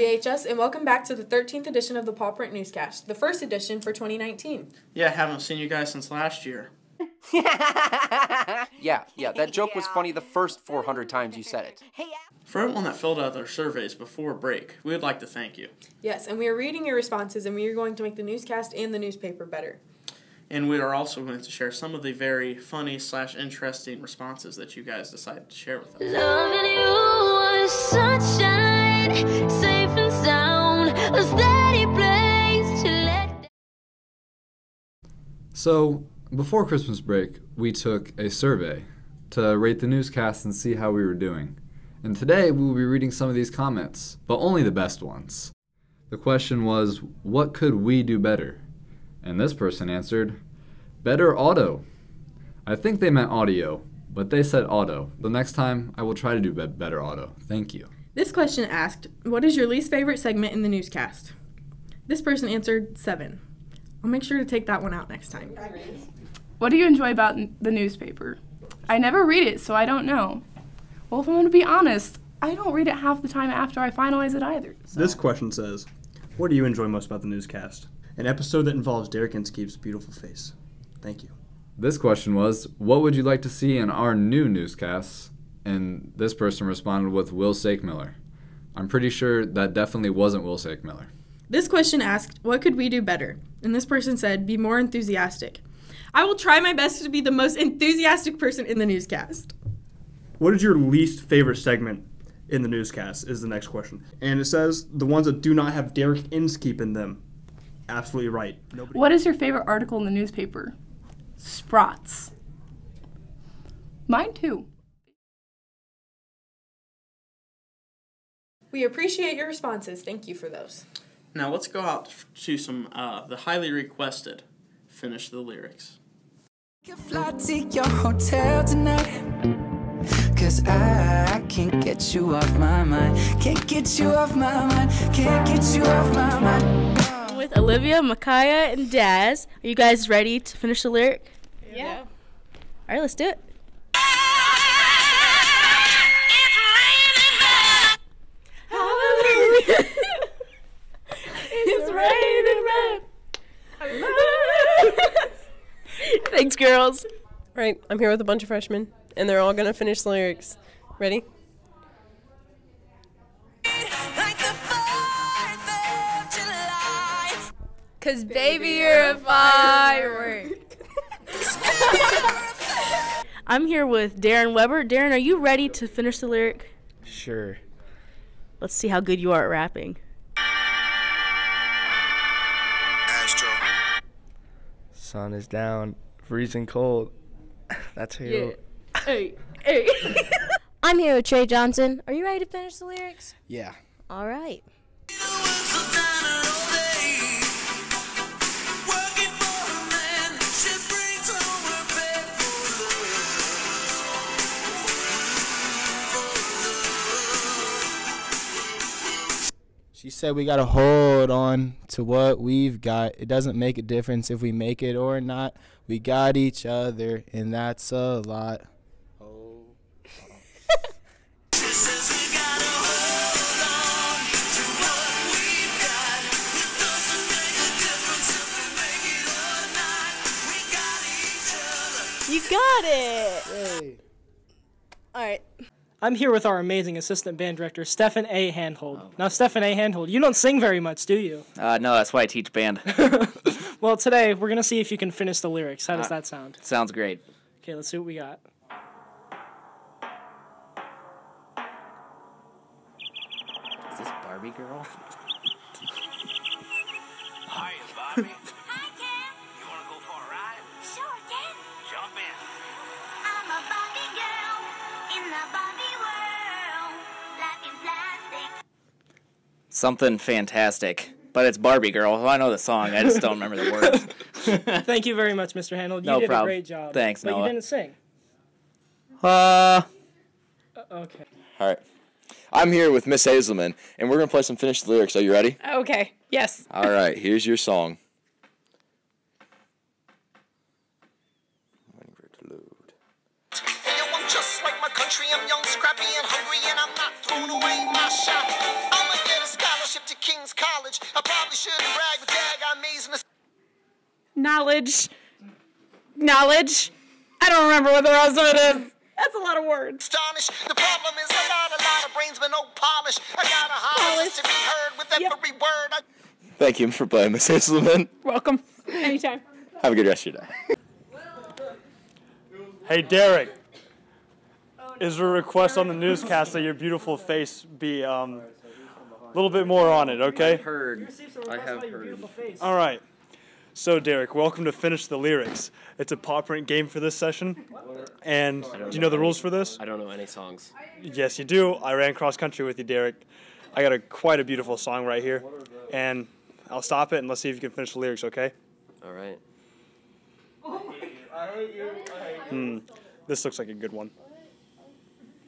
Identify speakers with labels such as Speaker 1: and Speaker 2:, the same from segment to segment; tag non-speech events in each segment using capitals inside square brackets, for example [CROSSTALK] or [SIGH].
Speaker 1: Hello, BHS, and welcome back to the 13th edition of the Paw Print Newscast, the first edition for 2019.
Speaker 2: Yeah, I haven't seen you guys since last year. [LAUGHS]
Speaker 3: Yeah, yeah, that joke was funny the first 400 times you said it.
Speaker 2: Uh, for everyone that filled out their surveys before break, we would like to thank you.
Speaker 1: Yes, and we are reading your responses, and we are going to make the newscast and the newspaper better.
Speaker 2: And we are also going to share some of the very funny slash interesting responses that you guys decided to share with us.
Speaker 4: So, before Christmas break, we took a survey to rate the newscast and see how we were doing. And today we will be reading some of these comments, but only the best ones. The question was, what could we do better? And this person answered, better auto. I think they meant audio, but they said auto. The next time I will try to do better auto. Thank you.
Speaker 1: This question asked, What is your least favorite segment in the newscast? This person answered seven. I'll make sure to take that one out next time.
Speaker 5: What do you enjoy about n- the newspaper? I never read it, so I don't know. Well, if I'm going to be honest, I don't read it half the time after I finalize it either. So.
Speaker 6: This question says, "What do you enjoy most about the newscast?" An episode that involves Derek Inskeep's beautiful face. Thank you.
Speaker 4: This question was, what would you like to see in our new newscasts? And this person responded with Will Sakemiller. I'm pretty sure that definitely wasn't Will Sakemiller.
Speaker 1: This question asked, What could we do better? And this person said, Be more enthusiastic. I will try my best to be the most enthusiastic person in the newscast.
Speaker 6: What is your least favorite segment in the newscast? Is the next question, and it says the ones that do not have Derek Inskeep in them. Absolutely right. Nobody.
Speaker 5: What is your favorite article in the newspaper? Sprots. Mine too.
Speaker 1: We appreciate your responses. Thank you for those.
Speaker 2: Now let's go out to some uh, the highly requested. Finish the lyrics.
Speaker 7: Fly to your hotel tonight. Cause I can't get you off my mind. Can't get you off my mind. Can't get you off my mind.
Speaker 8: with Olivia, Micaiah, and Daz. Are you guys ready to finish the lyric?
Speaker 1: Yeah.
Speaker 8: All right, let's do it. [LAUGHS] Thanks, girls.
Speaker 9: Right, I'm here with a bunch of freshmen, and they're all gonna finish the lyrics. Ready?
Speaker 7: Like the 4th of July.
Speaker 5: Cause baby, you're a firework. [LAUGHS]
Speaker 8: I'm here with Darren Weber. Darren, are you ready to finish the lyric?
Speaker 10: Sure.
Speaker 8: Let's see how good you are at rapping.
Speaker 10: Sun is down, freezing cold. [LAUGHS] That's who.
Speaker 8: Hey, hey. [LAUGHS]
Speaker 11: I'm here with Trey Johnson. Are you ready to finish the lyrics?
Speaker 10: Yeah.
Speaker 11: All right.
Speaker 7: She
Speaker 10: said we gotta hold on to what we've got. It doesn't make a difference if we make it or not. We got each other, and that's a lot. Oh.
Speaker 7: She gotta hold on to what we've got. It doesn't make a difference if we make it or not. We got each other.
Speaker 8: You got it. All right.
Speaker 12: I'm here with our amazing assistant band director, Stefan A. Handhold. Now, Stefan A. Handhold, you don't sing very much, do you?
Speaker 13: Uh, no, that's why I teach band. [LAUGHS]
Speaker 12: Well, today we're gonna see if you can finish the lyrics. How does
Speaker 13: Uh,
Speaker 12: that sound?
Speaker 13: Sounds great.
Speaker 12: Okay, let's see what we got.
Speaker 13: Is this Barbie girl? [LAUGHS]
Speaker 7: Hi, Bobby.
Speaker 13: Something fantastic. But it's Barbie girl. Well, I know the song. I just don't remember the words. [LAUGHS]
Speaker 12: Thank you very much, Mr. Handhold. You
Speaker 13: No
Speaker 12: did
Speaker 13: problem.
Speaker 12: a great job.
Speaker 13: Thanks,
Speaker 12: but
Speaker 13: Noah.
Speaker 12: you didn't sing.
Speaker 13: Uh,
Speaker 12: Uh, okay.
Speaker 14: All right. I'm here with Miss Hazelman, and we're going to play some finished lyrics. Are you ready?
Speaker 9: Okay. Yes.
Speaker 14: All right, here's your song. Waiting for it to load.
Speaker 7: Hey, yo, I'm just like my country. I'm young, scrappy, and hungry, knowledge, knowledge. I don't remember what the rest of it is. That's a lot of words.
Speaker 15: Astonished. The problem is I got a lot of brains but no polish. I got a holler to be heard with every word. I-
Speaker 16: Thank you for playing, Miss Hazelman.
Speaker 7: Welcome. Anytime.
Speaker 16: Have a good rest of your day.
Speaker 17: Hey, Derek. Is there a request on the newscast that your beautiful face be um, a little bit more on it, okay?
Speaker 14: heard. I have heard.
Speaker 17: All right. So, Derek, welcome to Finish the Lyrics. It's a pop print game for this session. And
Speaker 14: don't
Speaker 17: you know the rules for this?
Speaker 14: I don't know any songs.
Speaker 17: Yes, you do. I ran cross country with you, Derek. I got a quite a beautiful song right here. And I'll stop it and let's see if you can finish the lyrics, okay?
Speaker 14: All right.
Speaker 17: Hmm. This looks like a good one.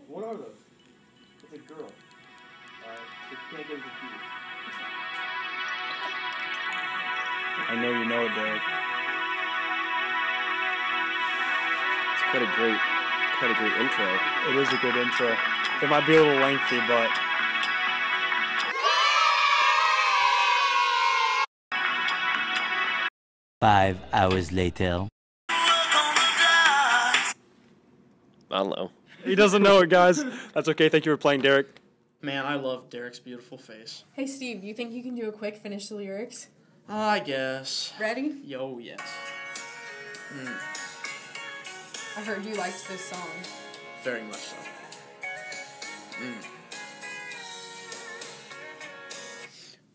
Speaker 18: What are those? It's a girl.
Speaker 17: I know you know it, Derek.
Speaker 14: It's quite a great, quite a great intro.
Speaker 17: It is a good intro. It might be a little lengthy, but
Speaker 19: Five hours later.
Speaker 14: I don't know.
Speaker 17: he doesn't know it, guys. That's okay. Thank you for playing, Derek.
Speaker 2: Man, I love Derek's beautiful face.
Speaker 1: Hey Steve, do you think you can do a quick finish the lyrics?
Speaker 2: I guess.
Speaker 1: Ready?
Speaker 2: Yo, yes. Mm,
Speaker 1: I heard you liked this song.
Speaker 2: very much so. Mm.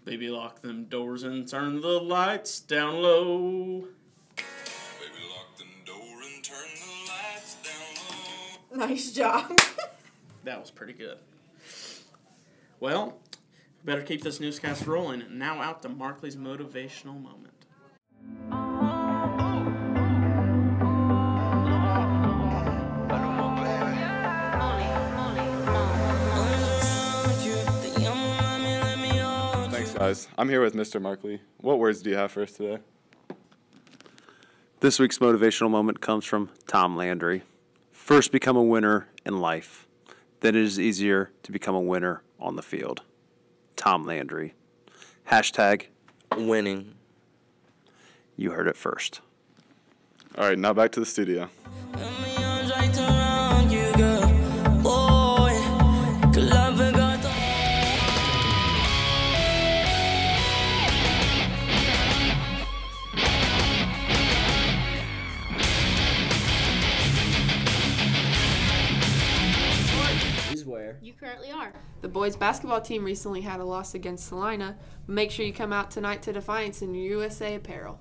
Speaker 2: Baby, lock them doors and turn the lights down low.
Speaker 1: Nice job. [LAUGHS]
Speaker 2: That was pretty good. Well, we better keep this newscast rolling. Now out to Markley's motivational moment.
Speaker 20: Thanks, guys. I'm here with Mr. Markley. What words do you have for us today?
Speaker 11: This week's motivational moment comes from Tom Landry. First, become a winner in life. Then it is easier to become a winner on the field. Tom Landry. Hashtag
Speaker 14: winning.
Speaker 11: You heard it first.
Speaker 20: All right, now back to the studio.
Speaker 8: Currently are.
Speaker 21: The boys basketball team recently had a loss against Celina. Make sure you come out tonight to Defiance in USA apparel.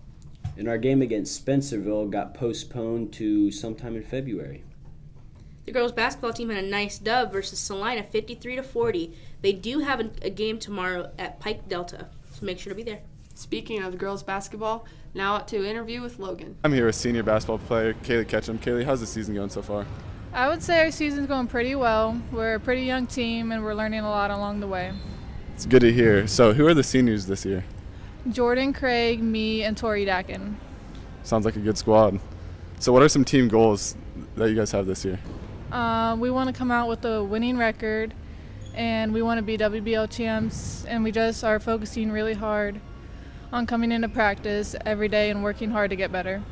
Speaker 22: and our game against Spencerville got postponed to sometime in February.
Speaker 8: The girls basketball team had a nice dub versus Celina, 53 to 40. They do have a, a game tomorrow at Pike Delta, so make sure to be there.
Speaker 21: Speaking of the girls basketball, now out to interview with Logan.
Speaker 20: I'm here with senior basketball player Kaylee Ketchum. Kaylee, how's the season going so far?
Speaker 23: I would say our season's going pretty well. We're a pretty young team and we're learning a lot along the way.
Speaker 20: It's good to hear. So, who are the seniors this year?
Speaker 23: Jordan, Craig, me, and Tori Dakin.
Speaker 20: Sounds like a good squad. So, what are some team goals that you guys have this year?
Speaker 23: Uh, we want to come out with a winning record and we want to be WBL champs and we just are focusing really hard on coming into practice every day and working hard to get better.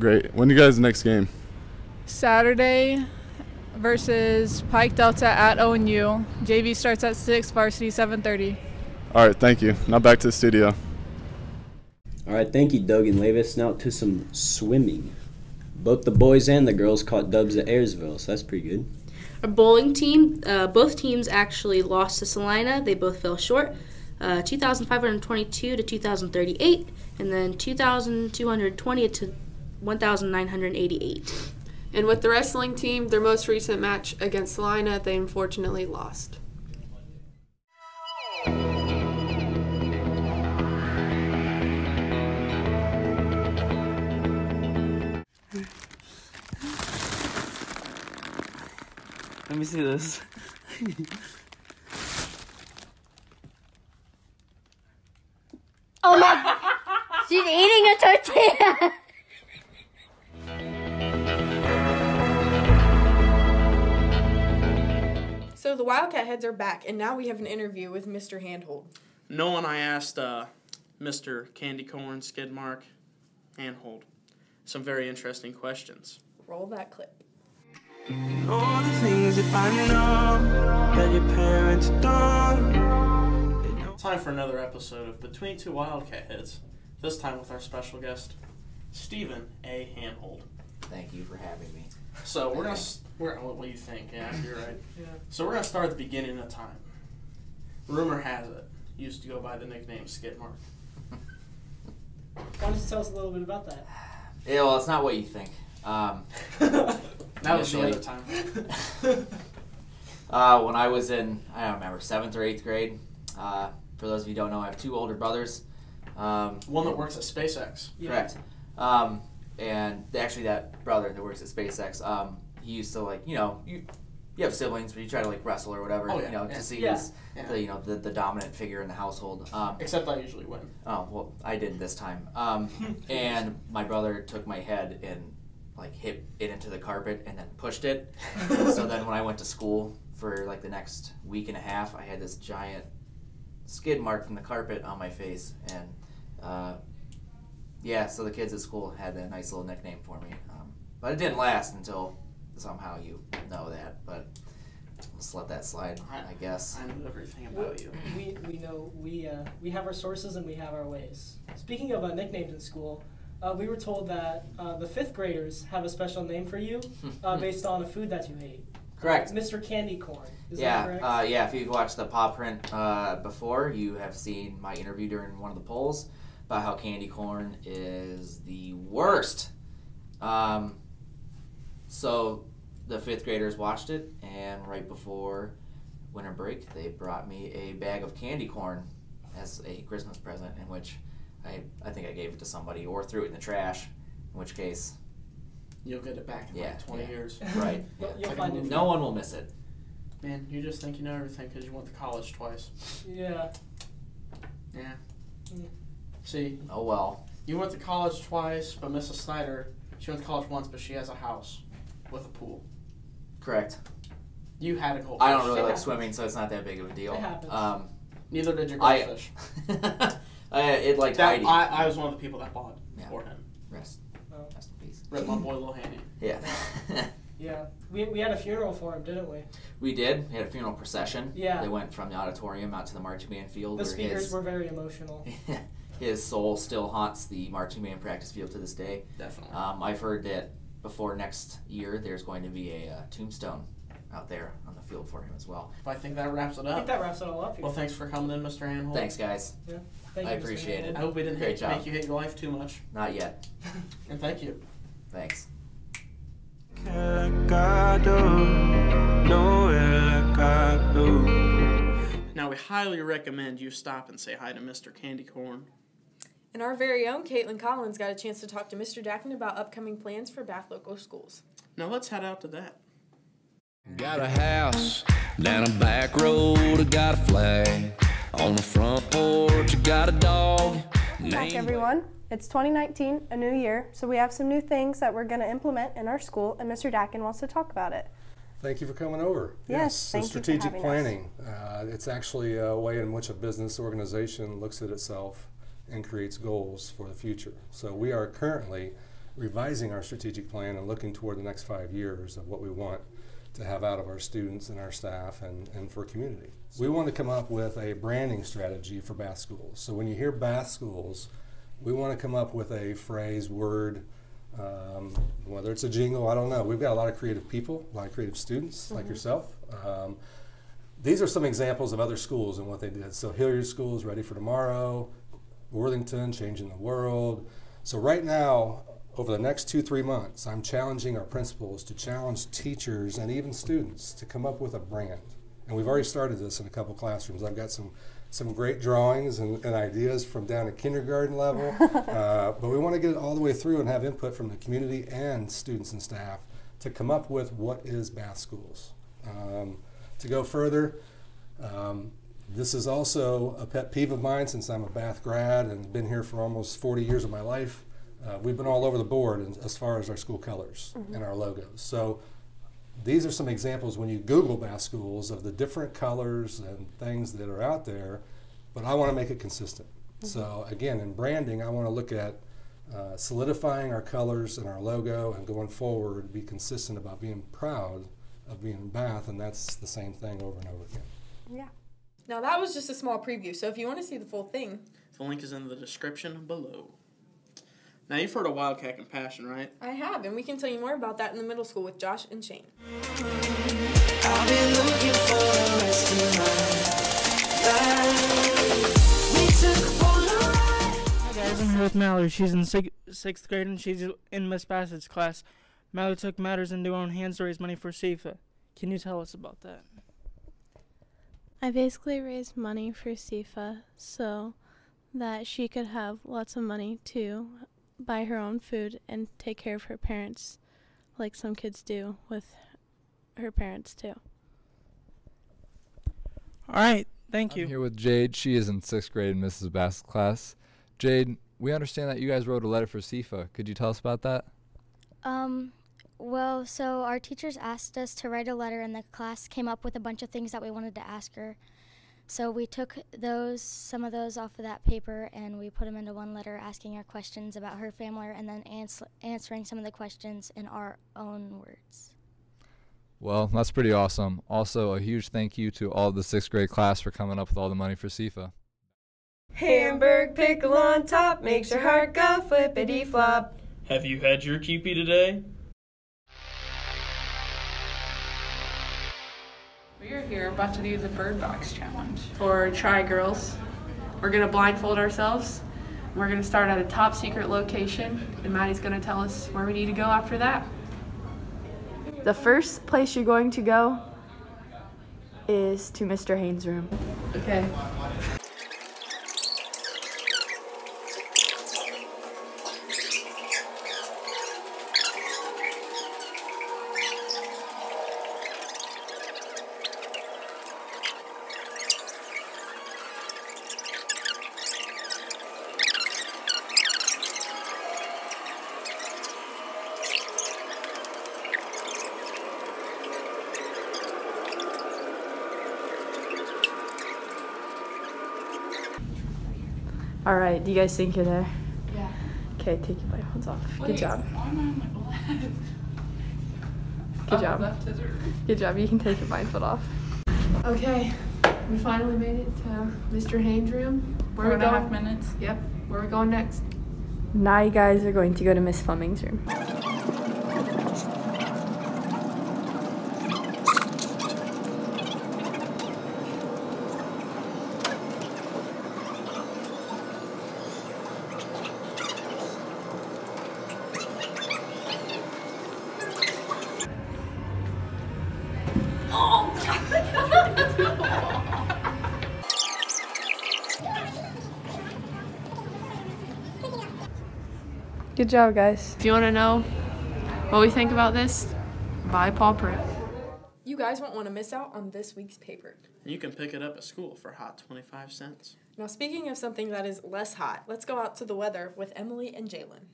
Speaker 20: Great. When do you guys next game?
Speaker 23: Saturday versus Pike Delta at ONU. JV starts at 6, varsity 7:30.
Speaker 20: All right, thank you. Now back to the studio.
Speaker 22: All right, thank you, Doug and Levis. Now to some swimming. Both the boys and the girls caught dubs at Ayersville, so that's pretty good.
Speaker 8: Our bowling team, uh, both teams actually lost to Celina. They both fell short. Uh, 2,522 to 2,038, and then 2,220 to 1,988.
Speaker 21: And with the wrestling team, their most recent match against Celina, they unfortunately lost.
Speaker 14: Let me see this.
Speaker 24: Oh my! She's eating a tortilla. [LAUGHS]
Speaker 1: So the Wildcat heads are back, and now we have an interview with Mr. Handhold.
Speaker 2: No one I asked uh, Mr. Candy Corn Skidmark. Handhold. Some very interesting questions.
Speaker 1: Roll that clip.
Speaker 15: All the things that I know that your parents done.
Speaker 2: Time for another episode of Between Two Wildcat Heads. This time with our special guest, Stephen A. Handhold.
Speaker 13: Thank you for having me.
Speaker 2: So we're gonna we're what, what do you think? Yeah, you're right.
Speaker 12: Yeah.
Speaker 2: So we're gonna start at the beginning of time. Rumor has it you used to go by the nickname Skidmark.
Speaker 12: Why don't you tell us a little bit about that?
Speaker 13: Yeah, well, it's not what you think. Um, [LAUGHS]
Speaker 2: That was the other time. [LAUGHS]
Speaker 13: uh, when I was in, I don't remember, seventh or eighth grade. Uh, for those of you who don't know, I have two older brothers. Um,
Speaker 2: One that works at SpaceX.
Speaker 13: Correct. Um, and actually, that brother that works at SpaceX, um, he used to like, you know, you you have siblings, but you try to like wrestle or whatever,
Speaker 2: Oh, yeah,
Speaker 13: you know,
Speaker 2: yeah.
Speaker 13: to see
Speaker 2: Yeah,
Speaker 13: who's
Speaker 2: yeah.
Speaker 13: the you know the, the dominant figure in the household. Um,
Speaker 2: Except I usually win.
Speaker 13: Oh well, I did this time. Um, [LAUGHS] and my brother took my head and like hit it into the carpet and then pushed it. [LAUGHS] so then when I went to school for like the next week and a half, I had this giant skid mark from the carpet on my face, and uh, yeah, so the kids at school had a nice little nickname for me. Um, but it didn't last until somehow you know that. But let's let that slide, I guess.
Speaker 2: I know everything about you.
Speaker 12: We, we know we uh, we have our sources and we have our ways. Speaking of uh, nicknames in school, uh, we were told that uh, the fifth graders have a special name for you [LAUGHS] uh, based on a food that you ate.
Speaker 13: Correct.
Speaker 12: Mr. Candy Corn. Is
Speaker 13: yeah,
Speaker 12: that correct?
Speaker 13: uh, yeah. If you've watched the paw print uh, before, you have seen my interview during one of the polls about how candy corn is the worst. Um, so the fifth graders watched it, and right before winter break, they brought me a bag of candy corn as a Christmas present. In which I, I think I gave it to somebody or threw it in the trash. In which case,
Speaker 2: You'll get it back in
Speaker 13: yeah,
Speaker 2: like 20
Speaker 13: yeah.
Speaker 2: years. [LAUGHS]
Speaker 13: Right. Yeah.
Speaker 12: you'll find it.
Speaker 13: No one will miss it.
Speaker 2: Man, you just think you know everything because you went to college twice.
Speaker 12: yeah.
Speaker 2: Yeah.
Speaker 12: Mm.
Speaker 2: See.
Speaker 13: Oh well.
Speaker 2: You went to college twice, but Mrs. Snyder, she went to college once, but she has a house with a pool.
Speaker 13: Correct.
Speaker 2: You had a goldfish.
Speaker 13: I don't really
Speaker 2: It
Speaker 13: like
Speaker 2: happens.
Speaker 13: swimming, so it's not that big of a deal.
Speaker 2: It happens.
Speaker 13: Um,
Speaker 2: Neither did your
Speaker 13: I-
Speaker 2: goldfish. [LAUGHS]
Speaker 13: I, it like
Speaker 2: That-
Speaker 13: Heidi.
Speaker 2: I, I was one of the people that bought
Speaker 13: Yeah.
Speaker 2: for him.
Speaker 13: Rest, rest in peace.
Speaker 2: Rip my boy Lil Handy.
Speaker 13: Yeah. [LAUGHS]
Speaker 12: Yeah. We, we had a funeral for him, didn't we?
Speaker 13: we did. We had a funeral procession.
Speaker 12: Yeah.
Speaker 13: They went from the auditorium out to the marching band field
Speaker 12: The
Speaker 13: where
Speaker 12: speakers
Speaker 13: his,
Speaker 12: were very emotional. [LAUGHS]
Speaker 13: his soul still haunts the marching band practice field to this day.
Speaker 2: Definitely.
Speaker 13: Um, I've heard that before next year, there's going to be a uh, tombstone out there on the field for him as well.
Speaker 2: I think that wraps it up.
Speaker 12: I think that wraps it all up here.
Speaker 2: Well, thanks for coming in, Mr. Handhold.
Speaker 13: Thanks, guys.
Speaker 12: Yeah. Thank
Speaker 13: I
Speaker 12: you,
Speaker 13: appreciate it.
Speaker 2: I hope we didn't
Speaker 13: Great
Speaker 2: hate,
Speaker 13: job.
Speaker 2: make you hate your life too much.
Speaker 13: Not yet. [LAUGHS]
Speaker 2: And thank you.
Speaker 13: Thanks.
Speaker 15: Like I do, know it like I do.
Speaker 2: Now, we highly recommend you stop and say hi to Mr. Candy Corn.
Speaker 1: And our very own Caitlin Collins got a chance to talk to Mr. Dackin about upcoming plans for Bath local schools.
Speaker 2: Now, let's head out to that.
Speaker 25: Got a house down a back road, I got a flag on the front porch, I got a dog.
Speaker 26: Back everyone. It's 2019, a new year, so we have some new things that we're going to implement in our school, and Mr. Dackin wants to talk about it.
Speaker 27: Thank you for coming over.
Speaker 26: Yes,
Speaker 27: so
Speaker 26: thank you for
Speaker 27: strategic
Speaker 26: us.
Speaker 27: planning. Uh, it's actually a way in which a business organization looks at itself and creates goals for the future. So we are currently revising our strategic plan and looking toward the next five years of what we want to have out of our students and our staff and, and for community. We want to come up with a branding strategy for Bath Schools. So when you hear Bath Schools, we want to come up with a phrase, word, um, whether it's a jingle, I don't know. We've got a lot of creative people, a lot of creative students like
Speaker 26: Mhm.
Speaker 27: yourself. Um, these are some examples of other schools and what they did. So Hilliard School is ready for tomorrow. Worthington, changing the world. So right now, over the next two, three months, I'm challenging our principals to challenge teachers and even students to come up with a brand. And we've already started this in a couple classrooms. I've got some some great drawings and, and ideas from down at kindergarten level. [LAUGHS] uh, but we want to get it all the way through and have input from the community and students and staff to come up with what is Bath Schools. Um, to go further, um, this is also a pet peeve of mine since I'm a Bath grad and been here for almost 40 years of my life. Uh, we've been all over the board in- as far as our school colors
Speaker 26: Mhm.
Speaker 27: and our logos. So these are some examples when you Google Bath Schools of the different colors and things that are out there, but I want to make it consistent. So again, in branding, I want to look at uh, solidifying our colors and our logo and going forward, be consistent about being proud of being in Bath, and that's the same thing over and over again.
Speaker 26: Yeah.
Speaker 1: Now that was just a small preview, so if you want to see the full thing,
Speaker 2: The link is in the description below. Now you've heard of Wildcat Compassion, right?
Speaker 1: I have, and we can tell you more about that in the middle school with Josh and Shane.
Speaker 28: Hi guys, I'm here with Mallory. She's in six, sixth grade and she's in Miss Bassett's class. Mallory took matters into her own hands to raise money for SIFA. Can you tell us about that?
Speaker 5: I basically raised money for Sifa so that she could have lots of money to buy her own food and take care of her parents, like some kids do with her parents too.
Speaker 28: All right, thank you.
Speaker 29: I'm here with Jade. She is in sixth grade in Mrs. Bass's class. Jade, we understand that you guys wrote a letter for SIFA. Could you tell us about that?
Speaker 30: Um, well, so our teachers asked us to write a letter, and the class came up with a bunch of things that we wanted to ask her. So we took those, some of those off of that paper, and we put them into one letter, asking her questions about her family, and then ans- answering some of the questions in our own words.
Speaker 29: Well, that's pretty awesome. Also, a huge thank you to all of the sixth grade class for coming up with all the money for SIFA.
Speaker 9: Hamburg pickle on top makes your heart go flippity flop.
Speaker 2: Have you had your Kewpee today?
Speaker 21: We are here about to do the bird box challenge for Try Girls. We're gonna blindfold ourselves. We're gonna start at a top secret location, and Maddie's gonna tell us where we need to go after that.
Speaker 31: The first place you're going to go is to Mr. Haynes' room.
Speaker 21: Okay.
Speaker 31: All right, do you guys think you're there?
Speaker 21: Yeah.
Speaker 31: Okay, take your blindfolds off. Good job.
Speaker 21: why am I on my left?
Speaker 31: Good job.
Speaker 21: left is right.
Speaker 31: Good job. You can take your blindfold off.
Speaker 21: Okay, we finally made it to Mr. Haynes' room. Where
Speaker 23: Four
Speaker 21: we
Speaker 23: and a
Speaker 21: going?
Speaker 23: half minutes.
Speaker 21: Yep. Where we going next?
Speaker 31: Now you guys are going to go to Miss Fleming's room. Good job, guys.
Speaker 21: If you want to know what we think about this, buy paw print.
Speaker 1: You guys won't want to miss out on this week's paper.
Speaker 2: You can pick it up at school for hot 25 cents.
Speaker 1: Now, speaking of something that is less hot, let's go out to the weather with Emily and Jalen.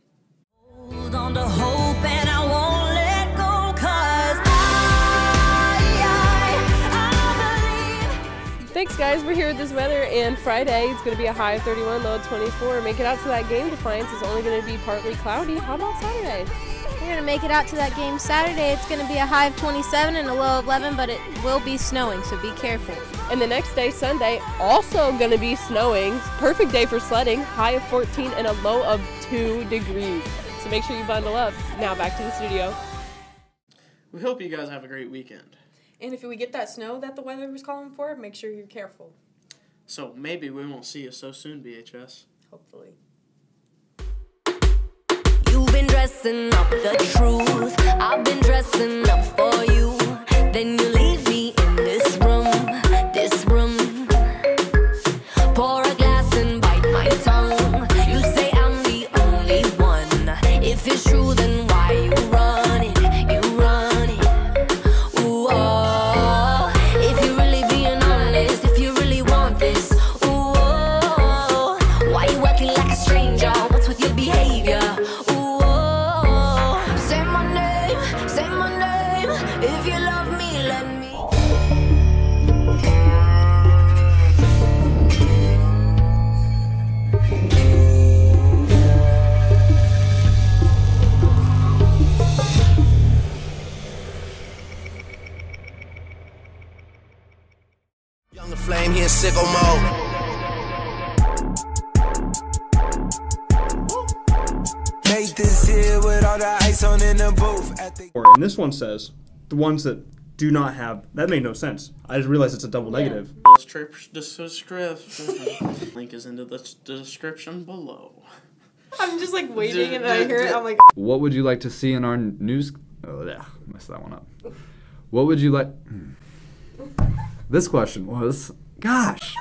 Speaker 9: Thanks, guys. We're here with this weather, and Friday it's going to be a high of 31, low of 24. Make it out to that game. Defiance is only going to be partly cloudy. How about Saturday?
Speaker 32: We're going to make it out to that game Saturday. It's going to be a high of 27 and a low of 11, but it will be snowing, so be careful.
Speaker 9: And the next day, Sunday, also going to be snowing. Perfect day for sledding. High of 14 and a low of 2 degrees. So make sure you bundle up. Now back to the studio.
Speaker 2: We hope you guys have a great weekend.
Speaker 1: And if we get that snow that the weather was calling for, make sure you're careful.
Speaker 2: So maybe we won't see you so soon, BHS.
Speaker 1: Hopefully.
Speaker 15: You've been dressing up the truth.
Speaker 33: Flame, sicko mode. This here with all the ice on in the booth. At the
Speaker 6: Or and this one says the ones that do not have that made no sense. I just realized it's a double negative.
Speaker 2: Link is in the description below.
Speaker 1: I'm just like waiting and I hear it. I'm like,
Speaker 4: What would you like to see in our news? Oh, yeah, messed that one up. What would you like? Hmm. This question was, gosh,